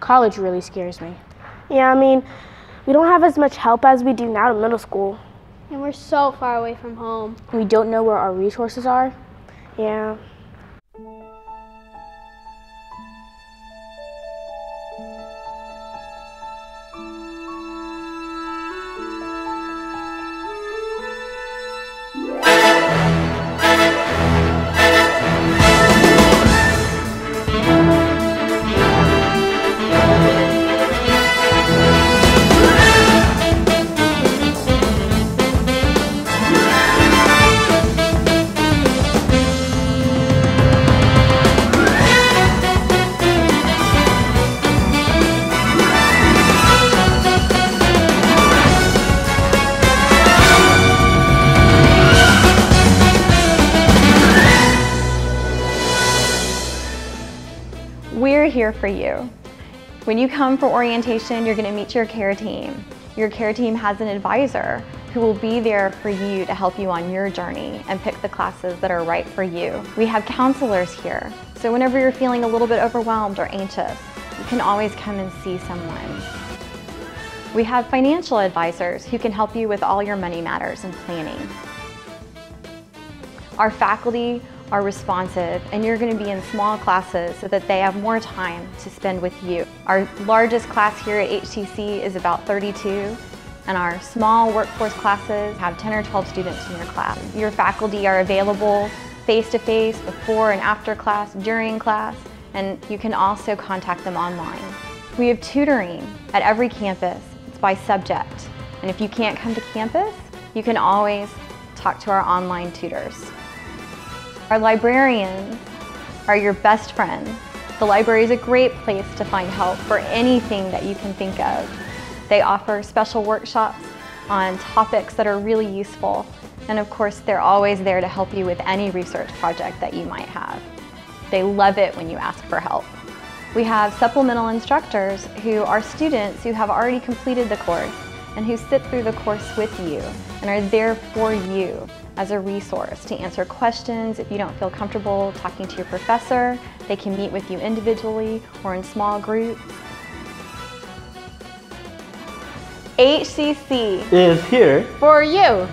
College really scares me. Yeah, I mean, we don't have as much help as we do now in middle school. And we're so far away from home. We don't know where our resources are. Yeah. We're here for you. When you come for orientation, you're gonna meet your care team. Your care team has an advisor who will be there for you to help you on your journey and pick the classes that are right for you. We have counselors here, so whenever you're feeling a little bit overwhelmed or anxious, you can always come and see someone. We have financial advisors who can help you with all your money matters and planning. Our faculty are responsive and you're going to be in small classes so that they have more time to spend with you. Our largest class here at HCC is about 32 and our small workforce classes have 10 or 12 students in your class. Your faculty are available face-to-face, -face, before and after class, during class, and you can also contact them online. We have tutoring at every campus. It's by subject. And if you can't come to campus, you can always talk to our online tutors. Our librarians are your best friends. The library is a great place to find help for anything that you can think of. They offer special workshops on topics that are really useful. And of course, they're always there to help you with any research project that you might have. They love it when you ask for help. We have supplemental instructors who are students who have already completed the course and who sit through the course with you and are there for you as a resource to answer questions. If you don't feel comfortable talking to your professor, they can meet with you individually or in small groups. HCC is here for you.